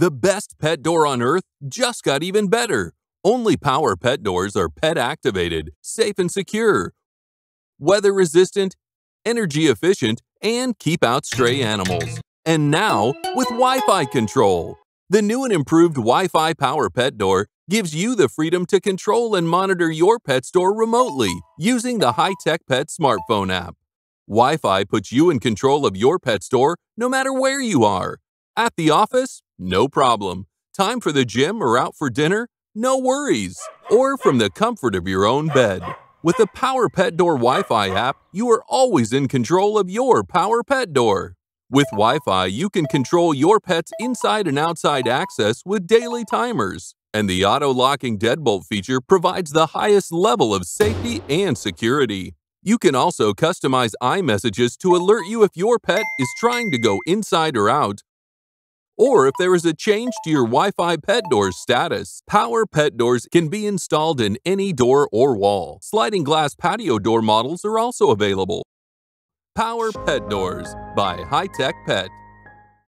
The best pet door on earth just got even better. Only Power Pet doors are pet activated, safe and secure, weather resistant, energy efficient, and keep out stray animals. And now with Wi Fi control. The new and improved Wi Fi Power Pet Door gives you the freedom to control and monitor your pet door remotely using the high tech pet smartphone app. Wi Fi puts you in control of your pet door no matter where you are. At the office? No problem. Time for the gym or out for dinner? No worries. Or from the comfort of your own bed. With the Power Pet Door Wi Fi app, you are always in control of your Power Pet Door. With Wi Fi, you can control your pet's inside and outside access with daily timers. And the auto locking deadbolt feature provides the highest level of safety and security. You can also customize iMessages to alert you if your pet is trying to go inside or out, or if there is a change to your Wi-Fi pet door's status. Power pet doors can be installed in any door or wall. Sliding glass patio door models are also available. Power Pet Doors by High Tech Pet.